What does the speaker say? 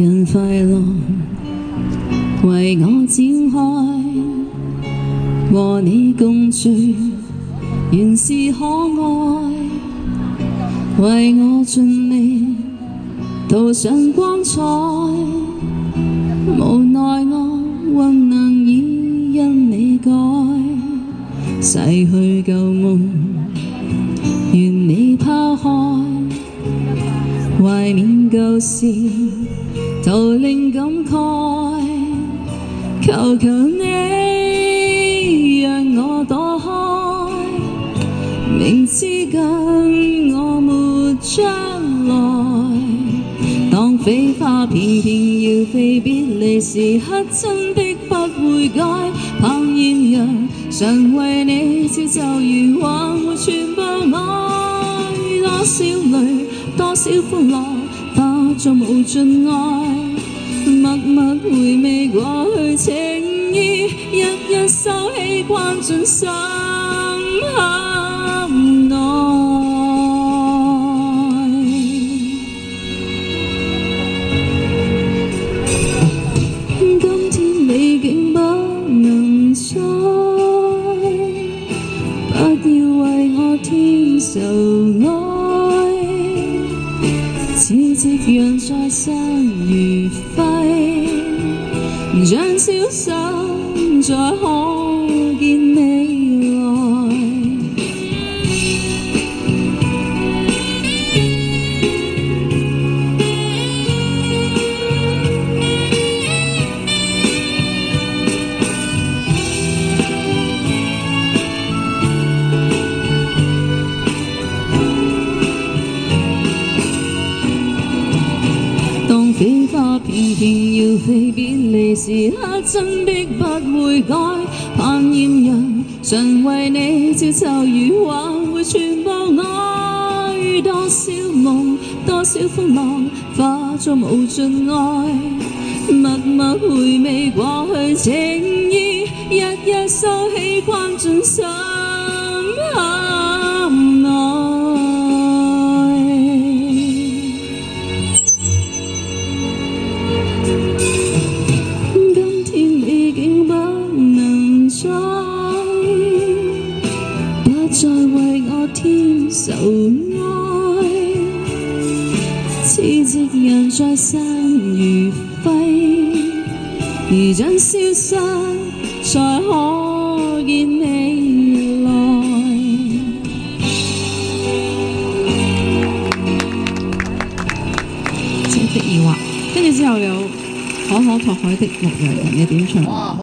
份快樂為我展開，和你共聚原是可愛，為我盡力涂上光彩，無奈我混能已因你改，逝去舊夢願你。懷念舊事，徒令感慨。求求你讓我躲開，明知跟我沒將來。當飛花片片要飛，別離時刻真的不會改。盼豔陽常為你照就如還沒全部爱，多少泪。多少歡樂化作無盡愛，默默回味過去情意，日日收起關進心坎內。今天美景不能再，不要為我添愁愛。似夕阳在生如輝，將消失再可花片片要飛，別離時刻真的不會改。盼艳阳常為你照就如還會全部愛。多少夢，多少风浪，化作無盡愛。默默回味過去情意，日日收起关进心添愁愛。似夕陽在生如輝，而將消失才可見未來。情的疑惑，跟住之後有可可托海的牧羊人嘅點唱。